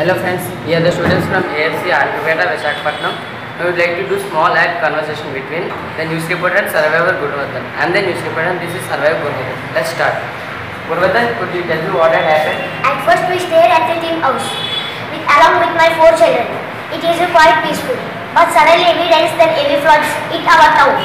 Hello friends, we are the students from AFC Antupeta, Visakhapatnam. We would like to do small act conversation between the news reporter and survivor Gurvardhan. and the news reporter and this is survivor Gurvardhan. Let's start. Gurvardhan, could you tell me what had happened? At first we stayed at the team house with, along with my four children. It is quite peaceful. But suddenly rains that heavy floods hit our town.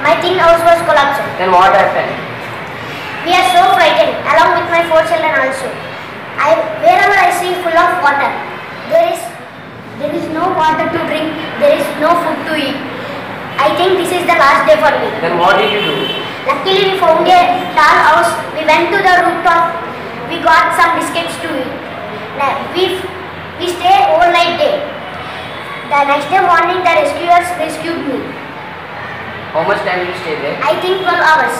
My tin house was collapsed. Then what happened? We are so frightened along with my four children also. I, wherever I see full of water, there is there is no water to drink, there is no food to eat. I think this is the last day for me. Then what did you do? Luckily we found a tall house. We went to the rooftop. We got some biscuits to eat. We we stayed all night day. The next day morning the rescuers rescued me. How much time did you stay there? I think 12 hours.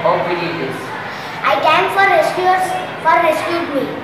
How big is? I thank for rescuers for rescued me.